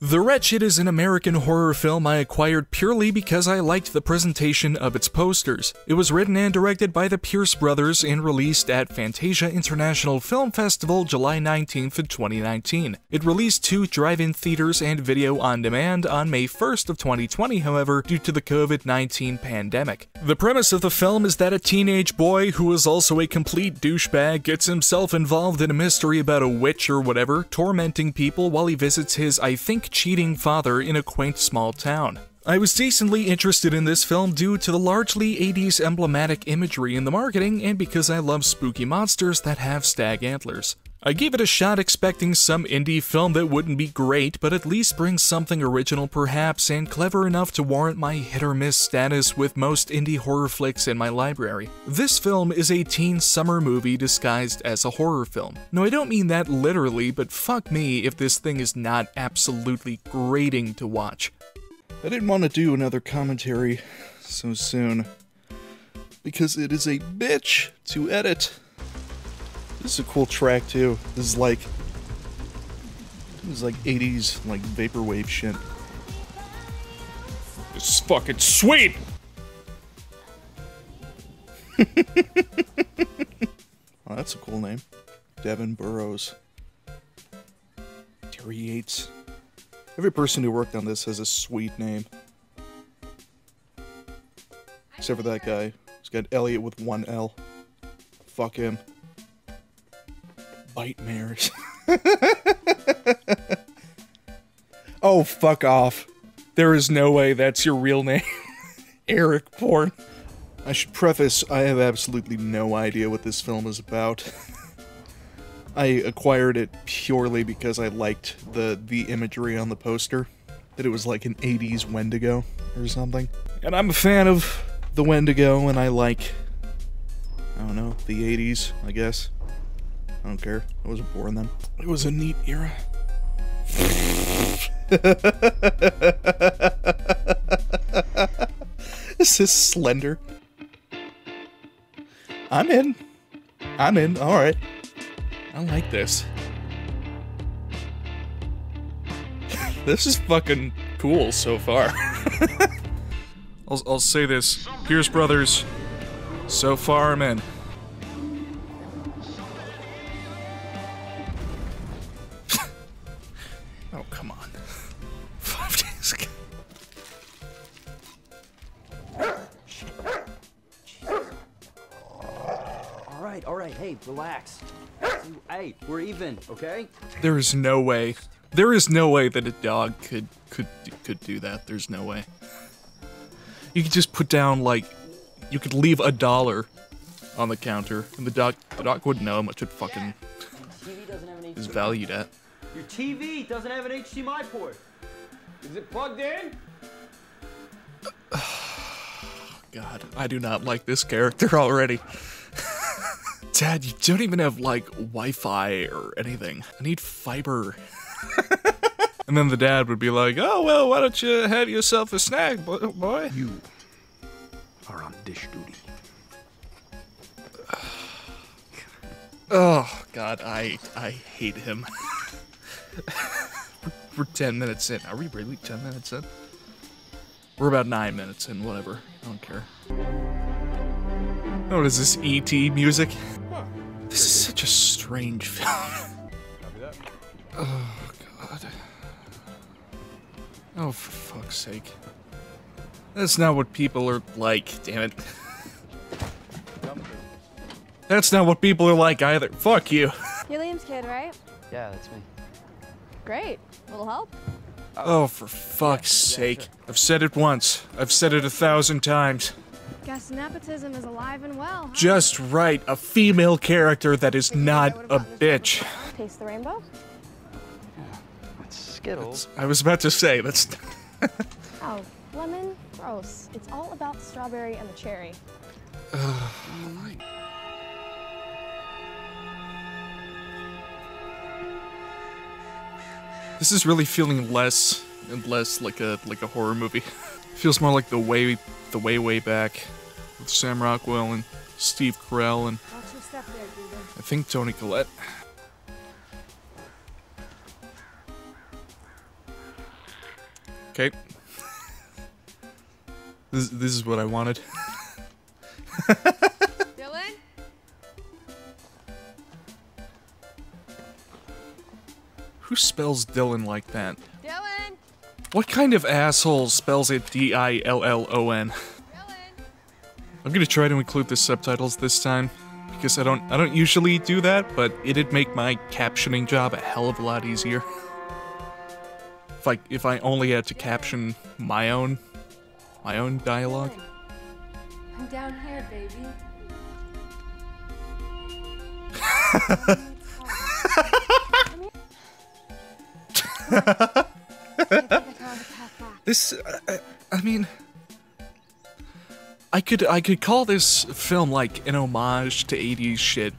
The Wretched is an American horror film I acquired purely because I liked the presentation of its posters. It was written and directed by the Pierce brothers and released at Fantasia International Film Festival July 19th, 2019. It released to drive-in theaters and video on demand on May 1st of 2020, however, due to the COVID-19 pandemic. The premise of the film is that a teenage boy who is also a complete douchebag gets himself involved in a mystery about a witch or whatever, tormenting people while he visits his, I think, cheating father in a quaint small town. I was decently interested in this film due to the largely 80s emblematic imagery in the marketing and because I love spooky monsters that have stag antlers. I gave it a shot expecting some indie film that wouldn't be great, but at least bring something original perhaps and clever enough to warrant my hit or miss status with most indie horror flicks in my library. This film is a teen summer movie disguised as a horror film. No, I don't mean that literally, but fuck me if this thing is not absolutely grating to watch. I didn't want to do another commentary so soon because it is a bitch to edit. This is a cool track too. This is like this is like 80s like vaporwave shit. This is fucking sweet. oh, that's a cool name. Devin Burrows. Terry Yates. Every person who worked on this has a sweet name. Except for that guy. He's got Elliot with one L. Fuck him. Bite oh, fuck off. There is no way that's your real name. Eric Porn. I should preface, I have absolutely no idea what this film is about. I acquired it purely because I liked the, the imagery on the poster. That it was like an 80s Wendigo or something. And I'm a fan of the Wendigo, and I like, I don't know, the 80s, I guess. I don't care. I wasn't born then. It was a neat era. this is slender. I'm in. I'm in. All right. I like this. this is fucking cool so far. I'll, I'll say this. Pierce Brothers, so far I'm in. Hey, we're even, okay? There is no way. There is no way that a dog could could could do that. There's no way. You could just put down like you could leave a dollar on the counter and the dog the dog wouldn't know how much it fucking is valued at. Your TV doesn't have an HDMI port. Is it plugged in? God, I do not like this character already. Dad, you don't even have like Wi-Fi or anything. I need fiber. and then the dad would be like, "Oh well, why don't you have yourself a snack, boy?" You are on dish duty. Oh God, I I hate him. we're, we're ten minutes in. Are we really ten minutes in? We're about nine minutes in. Whatever. I don't care. Oh, what is this ET music? This such a strange film. oh God. Oh, for fuck's sake. That's not what people are like. Damn it. That's not what people are like either. Fuck you. You're Liam's kid, right? Yeah, that's me. Great. Little help? Oh, for fuck's sake. I've said it once. I've said it a thousand times. Guess nepotism is alive and well. Huh? Just write a female character that is not a bitch. Taste the rainbow? It's Skittles. I was about to say, that's. Oh, lemon? Gross. It's all about the strawberry and the cherry. This is really feeling less and less like a like a horror movie. Feels more like the way the way way back with Sam Rockwell and Steve Carell and Watch your step there, I think Toni Collette. Okay. This, this is what I wanted. Dylan? Who spells Dylan like that? Dylan? What kind of asshole spells it D I'm gonna try to include the subtitles this time because I don't I don't usually do that, but it'd make my captioning job a hell of a lot easier. If I if I only had to caption my own my own dialogue. I'm down here, baby. This I, I mean I could I could call this film like an homage to 80s shit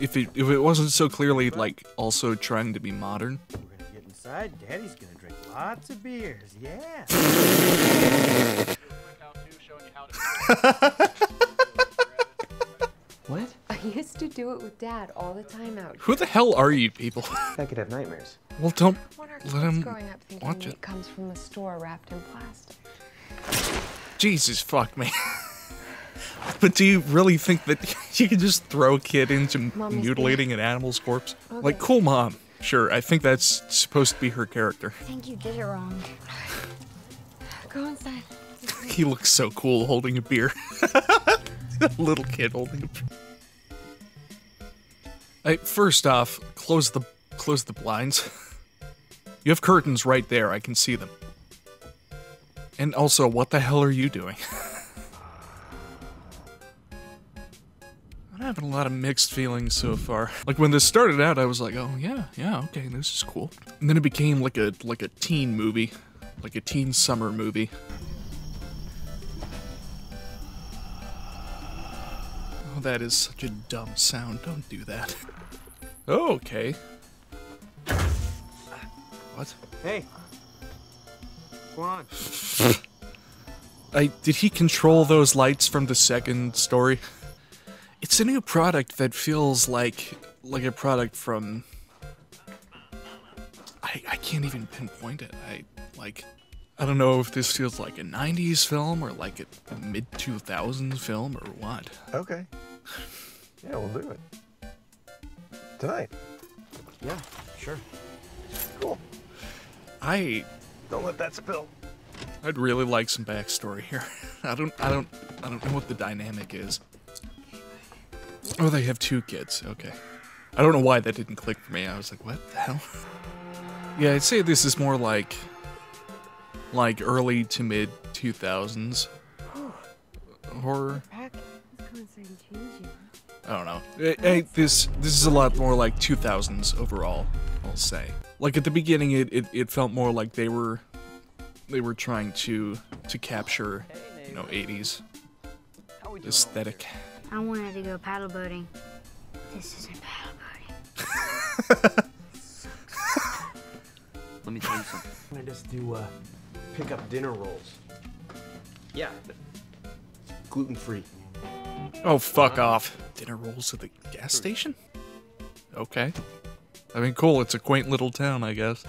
if it if it wasn't so clearly like also trying to be modern. We're gonna get inside. Daddy's gonna drink lots of beers. Yeah. What? I used to do it with Dad all the time out. Who the hell are you people? I could have nightmares. well, don't let kids him growing up thinking watch meat it. comes from the store wrapped in plastic? Jesus fuck me. but do you really think that you can just throw a kid into Mommy's mutilating an animal's corpse? Like, cool mom. Sure, I think that's supposed to be her character. I think you did it wrong. Go inside. He looks so cool holding a beer. a little kid holding a beer. Hey, first off, close the close the blinds. You have curtains right there. I can see them. And also, what the hell are you doing? I'm having a lot of mixed feelings so far. Like when this started out, I was like, "Oh yeah, yeah, okay, this is cool." And then it became like a like a teen movie, like a teen summer movie. Oh, that is such a dumb sound. Don't do that. Okay. What? Hey. Go. I did he control those lights from the second story? It's a new product that feels like like a product from I I can't even pinpoint it. I like I don't know if this feels like a 90s film or like a mid 2000s film or what. Okay. Yeah, we'll do it. Tonight. Yeah, sure. Cool. I Don't let that spill. I'd really like some backstory here. I don't I don't I don't know what the dynamic is. Oh, they have two kids. Okay. I don't know why that didn't click for me. I was like, what the hell? Yeah, I'd say this is more like like early to mid 2000s horror. Back. Let's go inside and change you. I don't know. This this is a lot more like 2000s overall. I'll say. Like at the beginning, it, it, it felt more like they were they were trying to to capture you know 80s How we doing over aesthetic. I wanted to go paddle boating. This isn't paddle boating. Let me tell you something. I just do uh, pick up dinner rolls. Yeah. Gluten free. Oh fuck off! Dinner rolls at the gas station. Okay. I mean, cool. It's a quaint little town, I guess.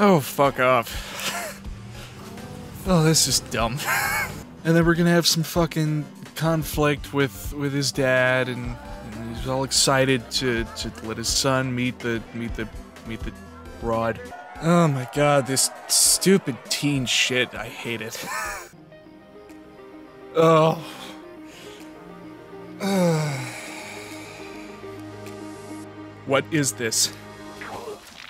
Oh, fuck off. oh, this is dumb. and then we're gonna have some fucking conflict with with his dad, and, and he's all excited to, to let his son meet the meet the meet the broad. Oh my god, this stupid teen shit. I hate it. oh. what is this?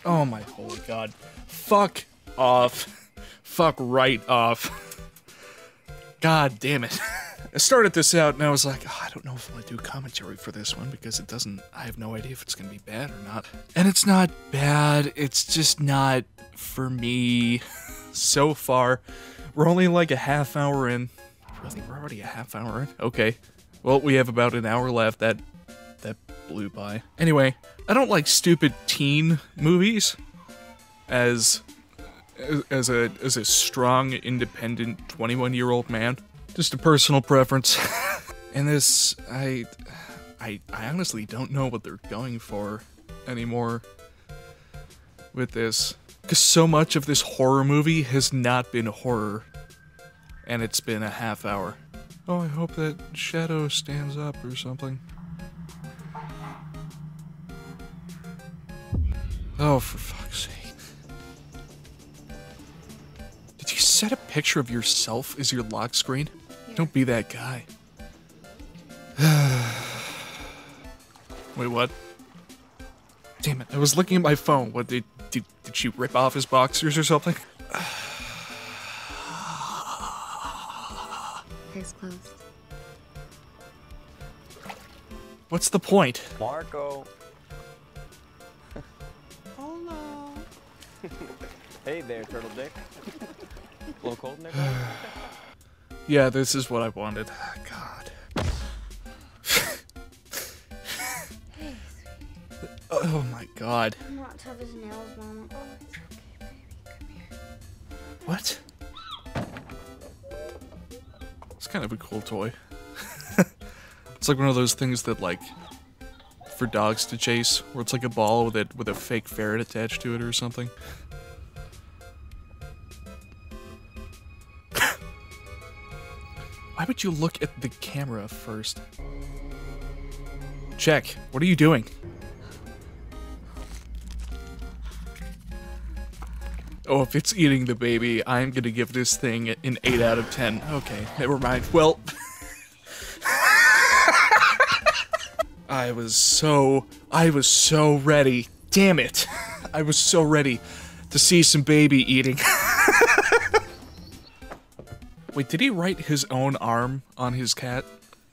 Oh my holy god. Fuck off. Fuck right off. God damn it. I started this out and I was like, oh, I don't know if I want to do commentary for this one because it doesn't, I have no idea if it's going to be bad or not. And it's not bad, it's just not for me so far. We're only like a half hour in. Really, we're already a half hour in? Okay. Well, we have about an hour left. That that blew by. Anyway, I don't like stupid teen movies as as a as a strong, independent 21 year old man. Just a personal preference. and this, I I, I honestly don't know what they're going for anymore with this. Because so much of this horror movie has not been horror. And it's been a half hour. Oh, I hope that shadow stands up or something. Oh, for fuck's sake. Did you set a picture of yourself as your lock screen? Don't be that guy. Wait, what? Damn it, I was looking at my phone. What, did, did, did she rip off his boxers or something? Eyes closed. What's the point? Marco. oh no. hey there, turtle dick. A little cold in there? bud? Yeah, this is what I wanted. God. oh my god. I'm not tough as nails, Mom. Oh, it's okay, baby. Come here. What? Kind of a cool toy. it's like one of those things that like for dogs to chase, where it's like a ball with it with a fake ferret attached to it or something. Why would you look at the camera first? Check. What are you doing? Oh, if it's eating the baby, I'm gonna give this thing an 8 out of 10. Okay, never mind. Well, I was so, I was so ready. Damn it. I was so ready to see some baby eating. Wait, did he write his own arm on his cat?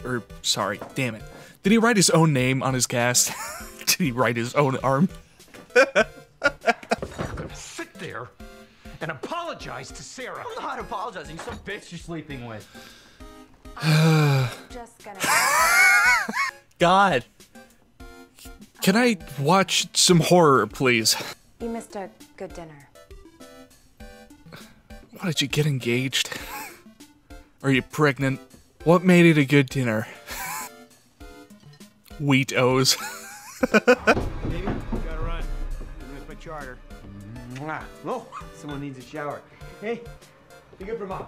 Or, sorry, damn it. Did he write his own name on his cast? did he write his own arm? Sit there and apologize to Sarah. I'm not apologizing. Some bitch you're sleeping with. Just gonna. God. Can I watch some horror, please? You missed a good dinner. Why did you get engaged? Are you pregnant? What made it a good dinner? Wheat O's. Baby, gotta run. I missed my charter. Mwah. Oh, someone needs a shower. Hey, be good for mom.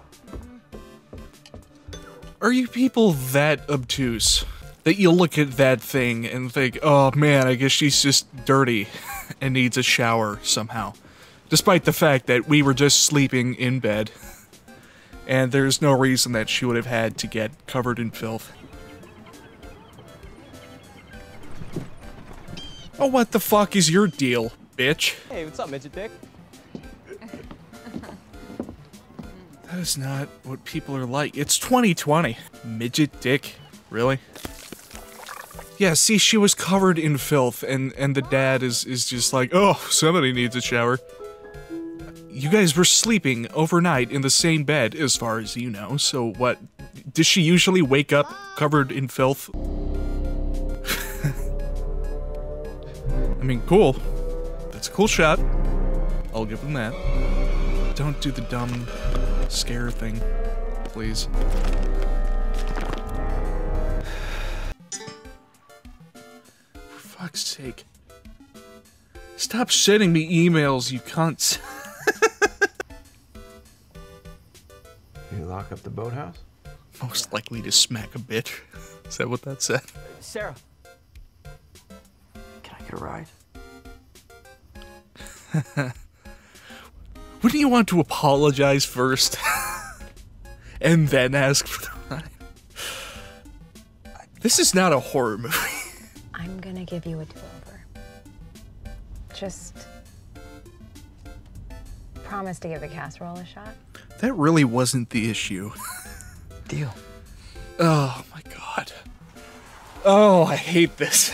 Are you people that obtuse that you look at that thing and think, oh man, I guess she's just dirty and needs a shower somehow? Despite the fact that we were just sleeping in bed and there's no reason that she would have had to get covered in filth. Oh, what the fuck is your deal, bitch? hey, what's up, midget dick? That is not what people are like. It's 2020. Midget dick. Really? Yeah, see, she was covered in filth, and, and the dad is, is just like, oh, somebody needs a shower. You guys were sleeping overnight in the same bed, as far as you know, so what? Does she usually wake up covered in filth? I mean, cool. That's a cool shot. I'll give them that. Don't do the dumb scare thing, please. For fuck's sake. Stop sending me emails, you cunts. You lock up the boathouse? Most likely to smack a bitch. Is that what that said? Sarah. Can I get a ride? Wouldn't you want to apologize first? and then ask for the ride? This is not a horror movie. I'm gonna give you a do-over. Just promise to give the casserole a shot. That really wasn't the issue. Deal. Oh my god. Oh, I hate this.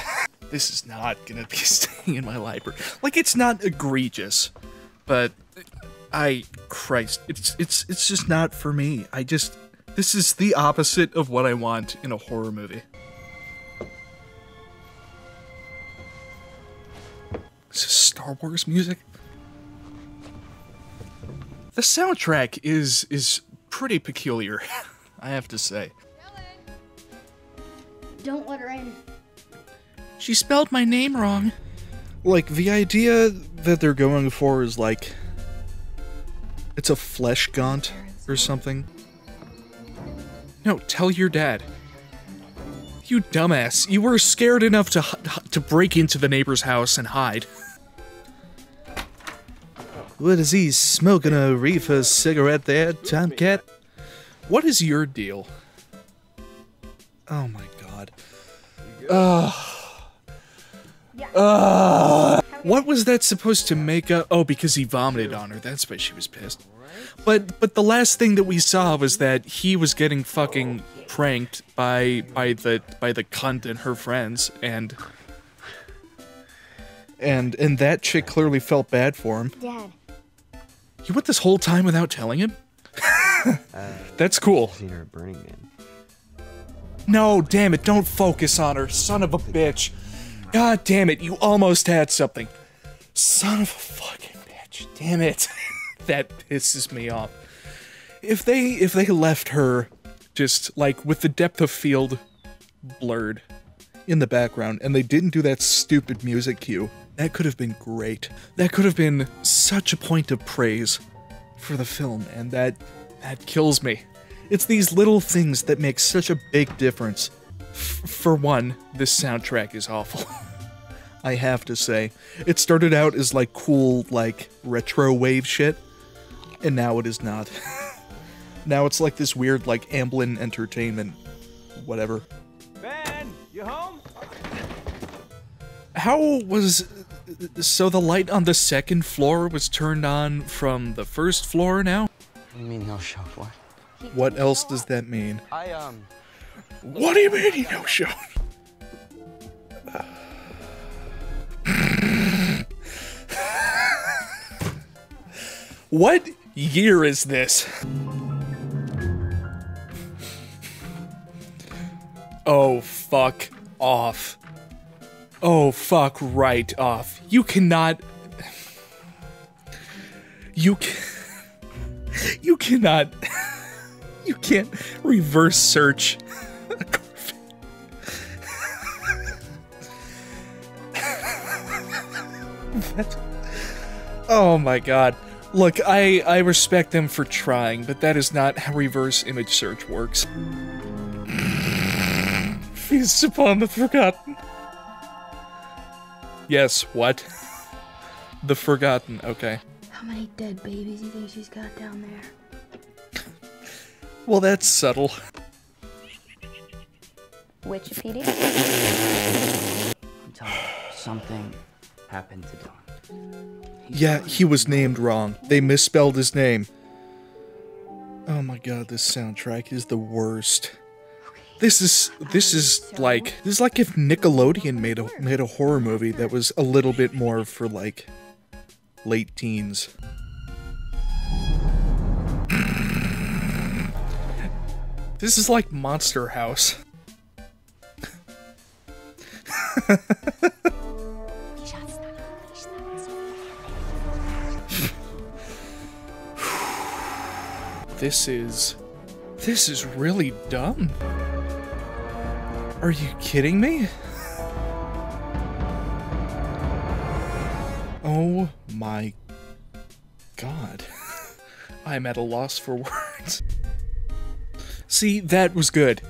This is not gonna be staying in my library. Like it's not egregious, but I Christ, it's it's it's just not for me. I just this is the opposite of what I want in a horror movie. Is this Star Wars music? The soundtrack is is pretty peculiar, I have to say. Don't let her in. She spelled my name wrong. Like, the idea that they're going for is like. It's a flesh gaunt or something. No, tell your dad. You dumbass. You were scared enough to to break into the neighbor's house and hide. What is he smoking a reefer cigarette there, Tomcat? What is your deal? Oh my god. Ugh. Ugh. What was that supposed to make up? Oh, because he vomited on her. That's why she was pissed. But but the last thing that we saw was that he was getting fucking pranked by by the by the cunt and her friends and and and that chick clearly felt bad for him. Dad, You went this whole time without telling him? That's cool. Seen her at Burning Man. No, damn it, don't focus on her, son of a bitch. God damn it, you almost had something. Son of a fucking bitch. Damn it. that pisses me off. If they if they left her just like with the depth of field blurred in the background and they didn't do that stupid music cue, that could have been great. That could have been such a point of praise for the film and that that kills me. It's these little things that make such a big difference. F- for one, this soundtrack is awful. I have to say. It started out as like cool, like retro wave shit, and now it is not. now it's like this weird, like Amblin Entertainment, whatever. Ben, you home? How was. So the light on the second floor was turned on from the first floor now? What do you mean no show? What? What else does that mean? I, um... What do you mean he no show? what year is this? Oh, fuck off. Oh, fuck right off. You cannot. You can. You cannot. You can't reverse search. That- oh my god. Look, I I respect them for trying, but that is not how reverse image search works. Feast upon the forgotten. Yes, what? the forgotten, okay. How many dead babies do you think she's got down there? Well, that's subtle. Wikipedia? I'm telling you, something happened to Don. Yeah, he was named wrong. They misspelled his name. Oh my god, this soundtrack is the worst. This is this is like this is like if Nickelodeon made a made a horror movie that was a little bit more for like late teens. This is like Monster House. This is. This is really dumb. Are you kidding me? Oh my god. I'm at a loss for words. See, that was good.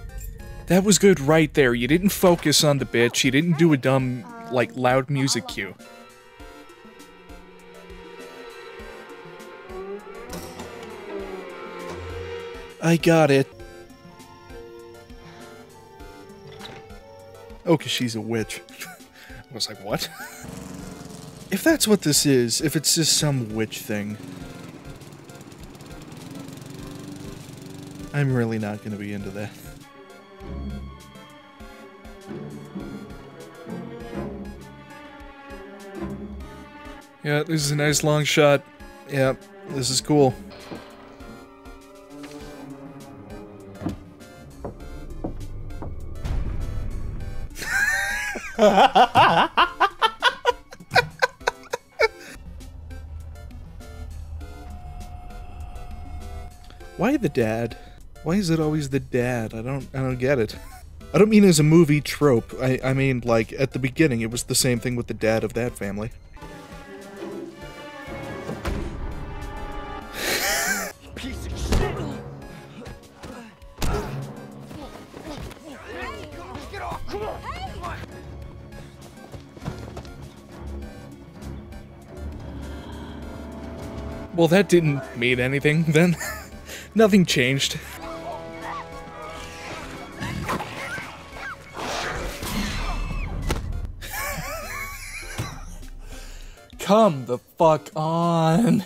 That was good right there. You didn't focus on the bitch. You didn't do a dumb, like, loud music cue. I got it. Oh, because she's a witch. I was like, what? if that's what this is, if it's just some witch thing, I'm really not going to be into that. Yeah, this is a nice long shot. Yeah, this is cool. Why the dad? Why is it always the dad? I don't I don't get it. I don't mean as a movie trope. I, I mean, like, at the beginning, it was the same thing with the dad of that family. Well, that didn't mean anything then. Nothing changed. Come the fuck on.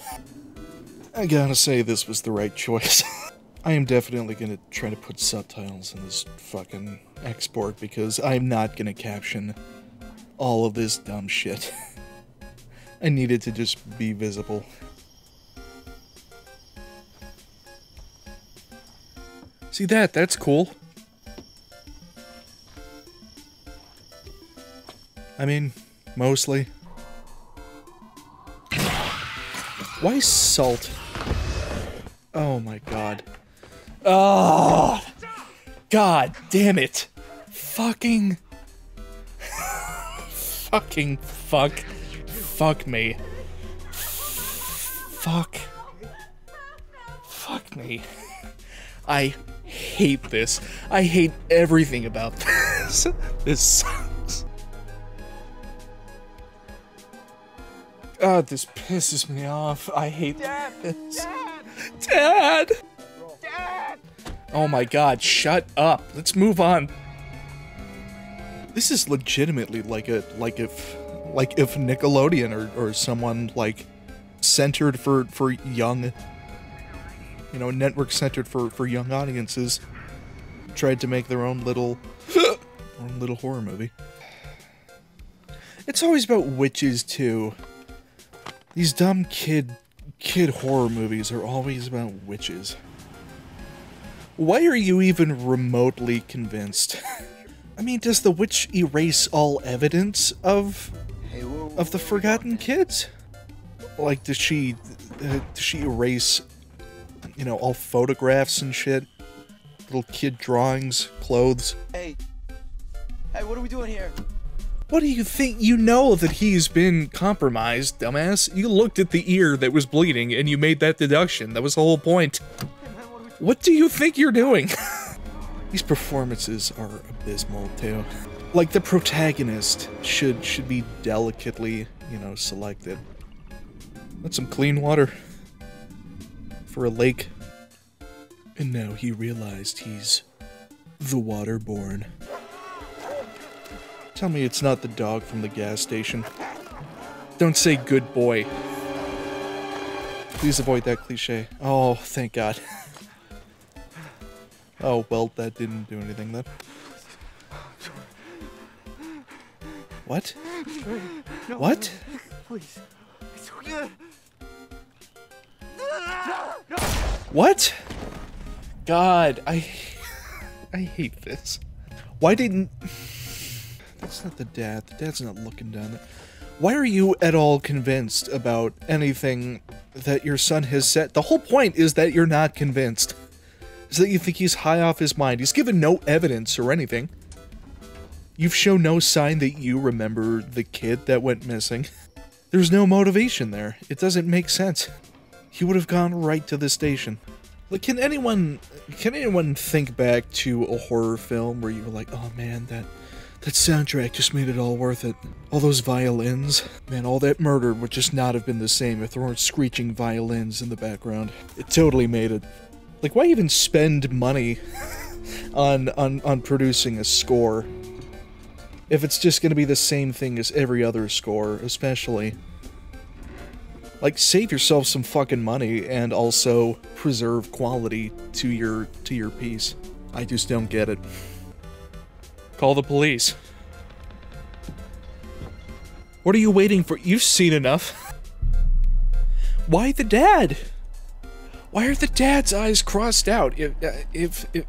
I gotta say, this was the right choice. I am definitely gonna try to put subtitles in this fucking export because I'm not gonna caption all of this dumb shit. I needed to just be visible. See that? That's cool. I mean, mostly. Why salt? Oh my god. Oh! God damn it! Fucking. Fucking fuck. Fuck me. Fuck. Fuck me. I hate this. I hate everything about this. this sucks. God, this pisses me off. I hate this. Dad! Dad! Oh my god, shut up. Let's move on. This is legitimately like a like if like if Nickelodeon or, or someone like centered for for young you know, network centered for for young audiences tried to make their own little own little horror movie. It's always about witches too. These dumb kid kid horror movies are always about witches. Why are you even remotely convinced? I mean, does the witch erase all evidence of of the forgotten kids? Like, does she uh, does she erase you know all photographs and shit, little kid drawings, clothes? Hey. Hey, what are we doing here? What do you think? You know that he's been compromised, dumbass. You looked at the ear that was bleeding and you made that deduction. That was the whole point. What do you think you're doing? These performances are abysmal too. Like the protagonist should should be delicately, you know, selected. That's some clean water for a lake. And now he realized he's the waterborn. Tell me it's not the dog from the gas station. Don't say good boy. Please avoid that cliche. Oh, thank God. oh, well, that didn't do anything then. What? No, What? Please. It's okay. What? God, I I hate this. Why didn't That's not the dad. The dad's not looking down there. Why are you at all convinced about anything that your son has said? The whole point is that you're not convinced. Is that you think he's high off his mind. He's given no evidence or anything. You've shown no sign that you remember the kid that went missing. There's no motivation there. It doesn't make sense. He would have gone right to the station. Like, can anyone can anyone think back to a horror film where you were like, oh man, that that soundtrack just made it all worth it. All those violins, man, all that murder would just not have been the same if there weren't screeching violins in the background. It totally made it. Like, why even spend money on on on producing a score if it's just going to be the same thing as every other score, especially? Like save yourself some fucking money and also preserve quality to your to your piece. I just don't get it. Call the police. What are you waiting for? You've seen enough. Why the dad? Why are the dad's eyes crossed out? If uh, if if,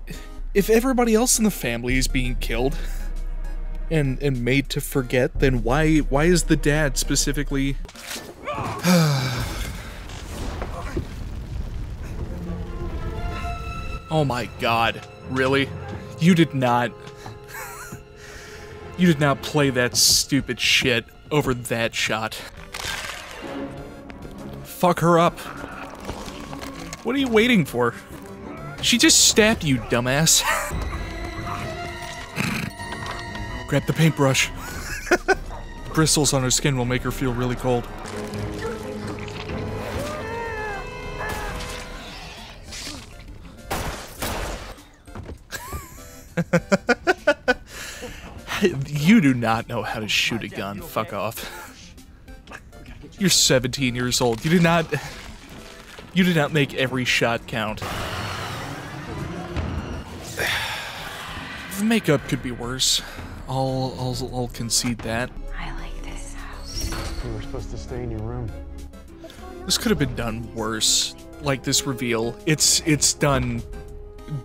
if everybody else in the family is being killed and and made to forget, then why why is the dad specifically oh my god. Really? You did not. You did not play that stupid shit over that shot. Fuck her up. What are you waiting for? She just stabbed you, dumbass. Grab the paintbrush. Bristles on her skin will make her feel really cold. you do not know how to shoot a gun. Fuck off. You're 17 years old. You did not. You did not make every shot count. The makeup could be worse. I'll, I'll, I'll concede that. I like this house. You were supposed to stay in your room. This could have been done worse. Like this reveal. It's it's done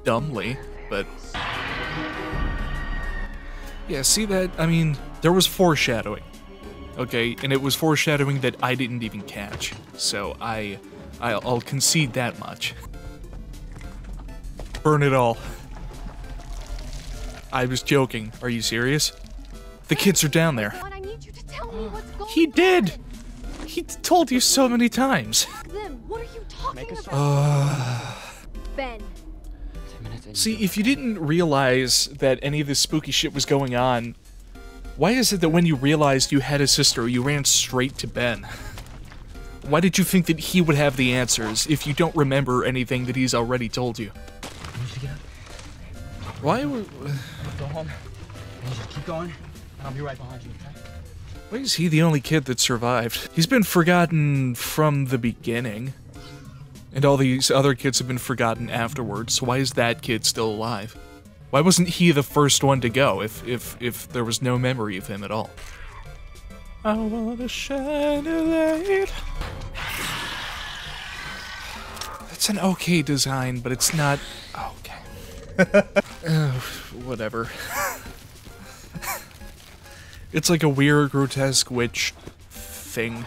dumbly, but Yeah, see that? I mean, there was foreshadowing. Okay, and it was foreshadowing that I didn't even catch. So I I'll, I'll concede that much. Burn it all. I was joking. Are you serious? The kids are down there. I need you to tell me what's going He did. He told you so many times. Then what are you talking about? Uh, Ben. See, if you didn't realize that any of this spooky shit was going on, why is it that when you realized you had a sister, you ran straight to Ben? Why did you think that he would have the answers if you don't remember anything that he's already told you? Why would... Go home. Just keep going, and I'll be right behind you, okay? Why is he the only kid that survived? He's been forgotten from the beginning. And all these other kids have been forgotten afterwards. So why is that kid still alive? Why wasn't he the first one to go if if if there was no memory of him at all? I wanna shine a light. It's an okay design, but it's not okay. whatever. It's like a weird, grotesque witch thing.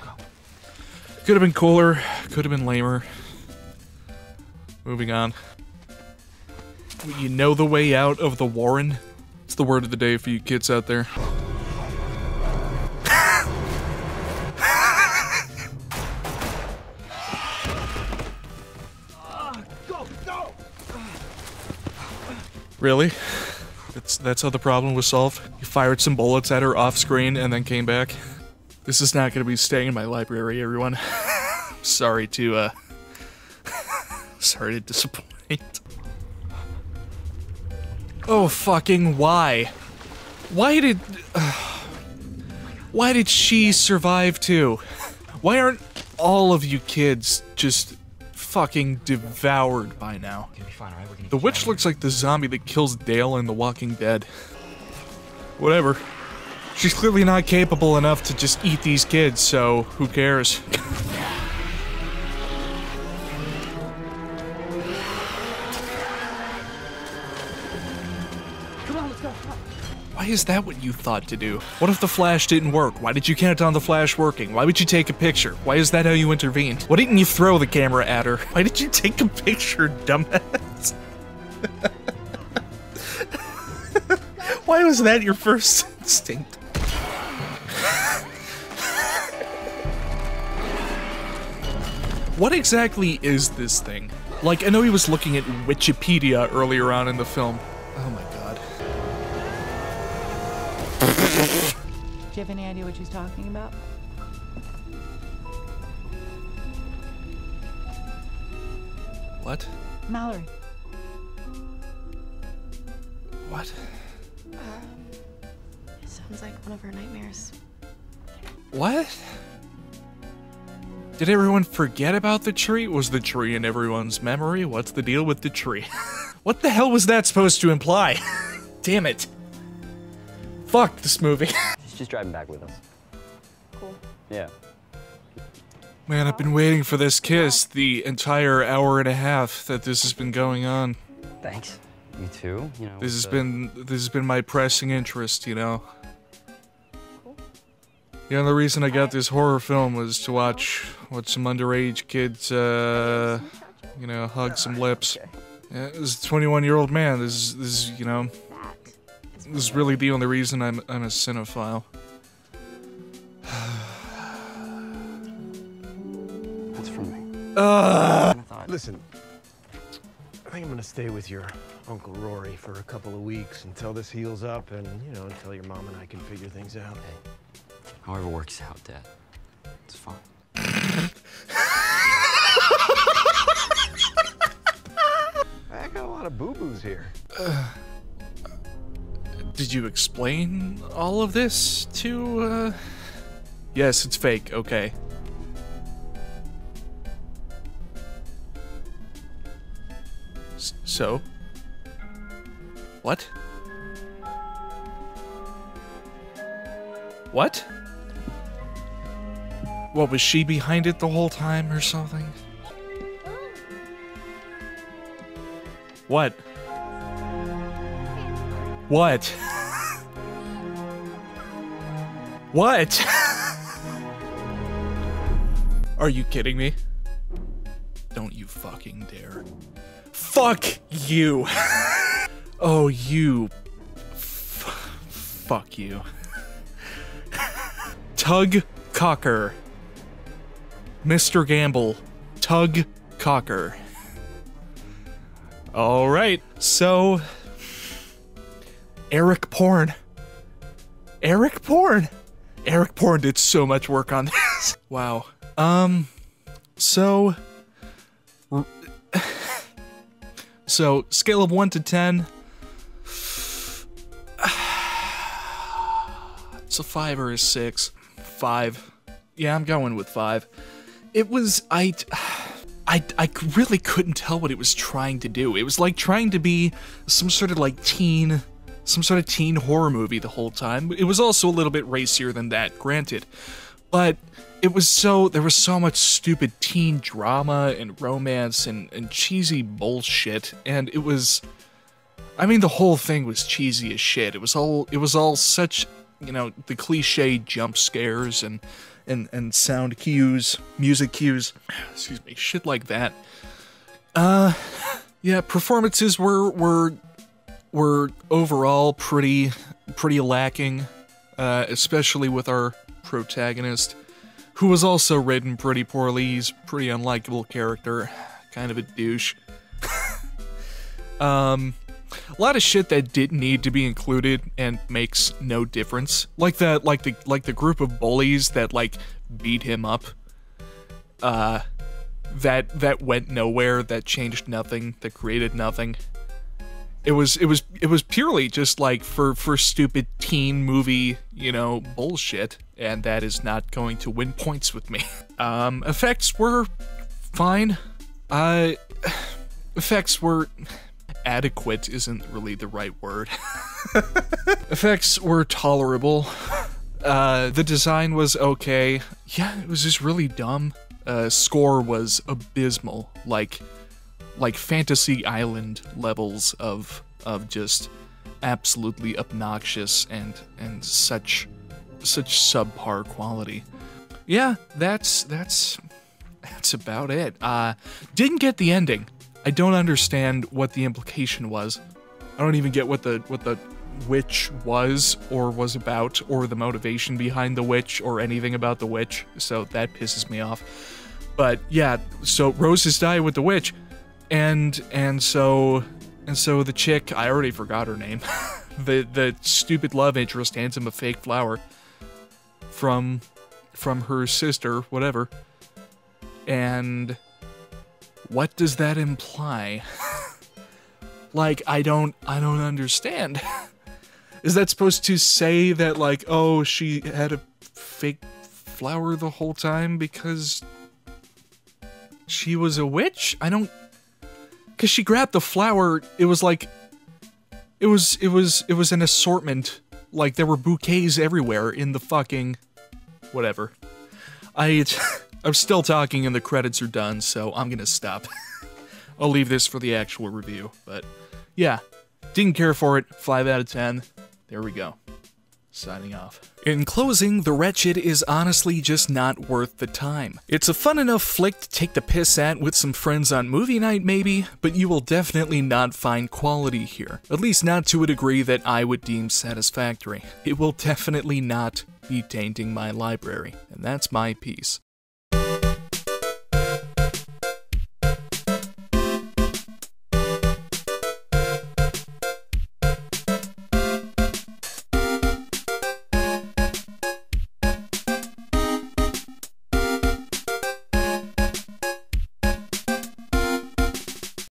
Could have been cooler, could have been lamer. Moving on. You know the way out of the Warren? It's the word of the day for you kids out there. Really? That's that's how the problem was solved? You fired some bullets at her off screen and then came back? This is not gonna be staying in my library, everyone. sorry to uh sorry to disappoint. Oh fucking why? Why did Why did she survive too? Why aren't all of you kids just fucking devoured by now? The witch looks like the zombie that kills Dale in The Walking Dead. Whatever. She's clearly not capable enough to just eat these kids, so who cares? Why is that what you thought to do? What if the flash didn't work? Why did you count on the flash working? Why would you take a picture? Why is that how you intervened? Why didn't you throw the camera at her? Why did you take a picture, dumbass? Why was that your first instinct? what exactly is this thing? Like, I know he was looking at Wikipedia earlier on in the film. Oh my god. Do you have any idea what she's talking about? What? Mallory. What? Sounds like one of her nightmares. What? Did everyone forget about the tree? Was the tree in everyone's memory? What's the deal with the tree? what the hell was that supposed to imply? Damn it. Fuck this movie. She's driving back with us. Cool. Yeah. Man, I've been waiting for this kiss the entire hour and a half that this has been going on. Thanks. You too. You know. This has the- been this has been my pressing interest, you know. The only reason I got this horror film was to watch what some underage kids, uh, you know, hug some lips. Yeah, this is a 21 year old man. This is this is you know, is really the only reason I'm I'm a cinephile. That's from me. Uh, Listen, I think I'm gonna stay with your Uncle Rory for a couple of weeks until this heals up and, you know, until your mom and I can figure things out. However works out, Dad. It's fine. I got a lot of boo-boos here. Did you explain all of this to, uh... Yes, it's fake, okay. S- so? What? What? What, was she behind it the whole time or something? What? What? what? Are you kidding me? Don't you fucking dare. Fuck you! oh, you. F- fuck you. Tug Cocker. Mr. Gamble. Tug Cocker. All right, so Eric Porn. Eric Porn. Eric Porn did so much work on this. wow. Um so so scale of 1 to 10 It's a 5 or a 6. 5. Yeah, I'm going with 5. It was I I, I really couldn't tell what it was trying to do. It was like trying to be some sort of like teen, some sort of teen horror movie the whole time. It was also a little bit racier than that, granted. But it was so, there was so much stupid teen drama and romance and, and cheesy bullshit. And it was, I mean, the whole thing was cheesy as shit. It was all, it was all such, you know, the cliche jump scares and, and and sound cues, music cues, excuse me, shit like that. Uh, yeah, performances were were were overall pretty pretty lacking, uh, especially with our protagonist, who was also written pretty poorly. He's pretty unlikable character, kind of a douche. um. A lot of shit that didn't need to be included and makes no difference. Like that, like the like the group of bullies that like beat him up. Uh that that went nowhere, that changed nothing, that created nothing. It was it was it was purely just like for for stupid teen movie, you know, bullshit, and that is not going to win points with me. Um effects were fine. Uh effects were adequate isn't really the right word. Effects were tolerable. Uh, the design was okay. Yeah, it was just really dumb. Uh, score was abysmal, like like Fantasy Island levels of of just absolutely obnoxious and and such such subpar quality. Yeah, that's that's that's about it. Uh, didn't get the ending. I don't understand what the implication was. I don't even get what the what the witch was or was about or the motivation behind the witch or anything about the witch. So that pisses me off. But yeah, so roses die with the witch and and so and so the chick, I already forgot her name. the the stupid love interest hands him a fake flower from from her sister, whatever. And what does that imply? like I don't I don't understand. Is that supposed to say that like oh she had a fake flower the whole time because she was a witch? I don't cuz she grabbed the flower it was like it was it was it was an assortment like there were bouquets everywhere in the fucking whatever. I I'm still talking and the credits are done, so I'm gonna stop. I'll leave this for the actual review, but yeah, didn't care for it. 5 out of 10. There we go. Signing off. In closing, The Wretched is honestly just not worth the time. It's a fun enough flick to take the piss at with some friends on movie night, maybe, but you will definitely not find quality here. At least not to a degree that I would deem satisfactory. It will definitely not be tainting my library, and that's my piece.